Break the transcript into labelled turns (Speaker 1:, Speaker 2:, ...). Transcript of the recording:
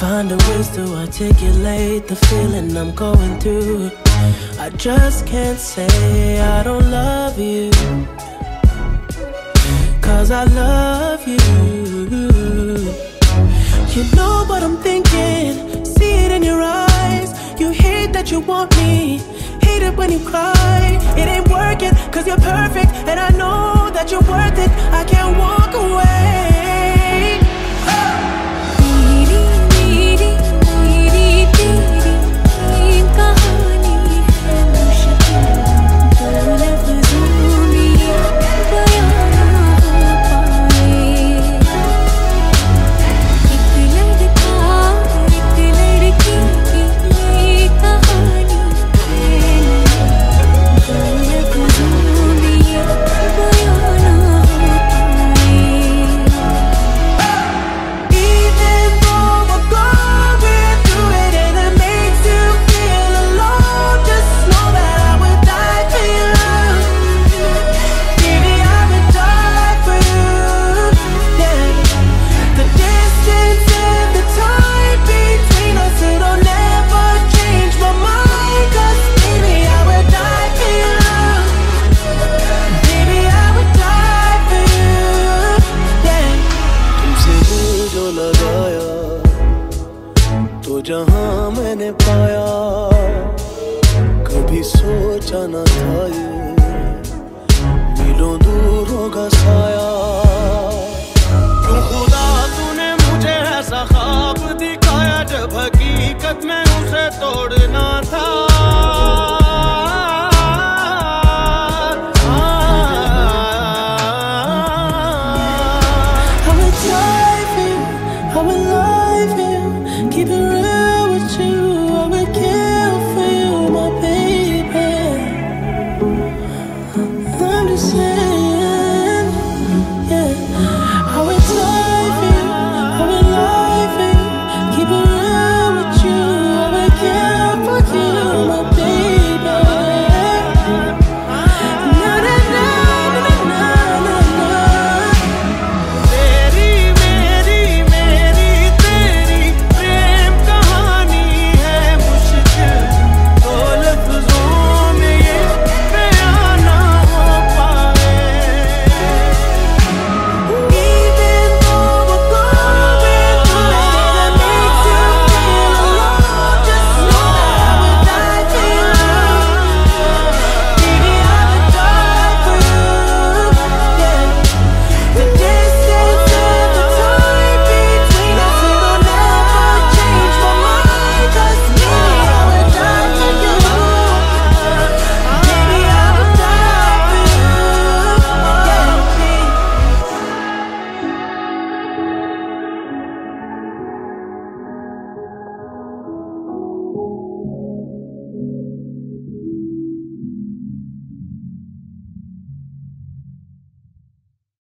Speaker 1: find a ways to articulate the feeling I'm going through. I just can't say I don't love you. Cause I love you. You know what I'm thinking, see it in your eyes. You hate that you want me, hate it when you cry. It ain't working, cause you're perfect, and I know that you're worth it. I can't walk away.
Speaker 2: जहाँ मैंने पाया, कभी सोचा न था ये। मिलों दूर होगा साया। तू खुदा तूने मुझे ऐसा ख्वाब दिखाया जब हकीकत में उसे तोड़ना था।